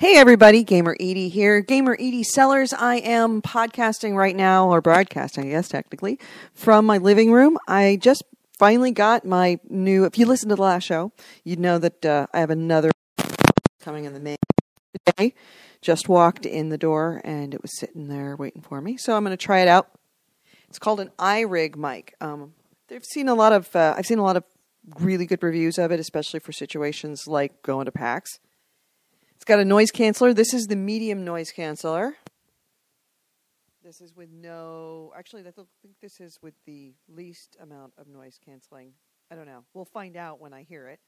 Hey everybody, Gamer Edie here. Gamer Edie Sellers. I am podcasting right now, or broadcasting, I guess technically, from my living room. I just finally got my new. If you listened to the last show, you'd know that uh, I have another coming in the mail today. Just walked in the door and it was sitting there waiting for me. So I'm going to try it out. It's called an iRig mic. Um, they've seen a lot of. Uh, I've seen a lot of really good reviews of it, especially for situations like going to PAX. It's got a noise canceller. This is the medium noise canceller. This is with no. Actually, I think this is with the least amount of noise canceling. I don't know. We'll find out when I hear it.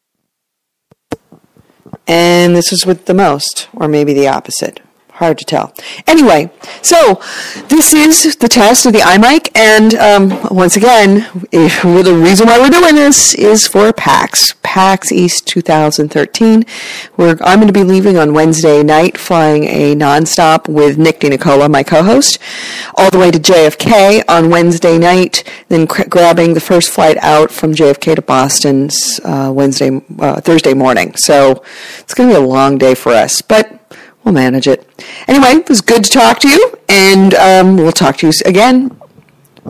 And this is with the most, or maybe the opposite. Hard to tell. Anyway, so this is the test of the iMic, and um, once again, if, the reason why we're doing this is for PAX, PAX East 2013. Where I'm going to be leaving on Wednesday night, flying a nonstop with Nick DiNicola, my co-host, all the way to JFK on Wednesday night, then grabbing the first flight out from JFK to Boston uh, Wednesday, uh, Thursday morning. So it's going to be a long day for us, but we'll manage it. Anyway, it was good to talk to you, and um, we'll talk to you again.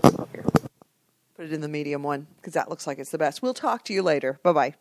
Put it in the medium one because that looks like it's the best. We'll talk to you later. Bye bye.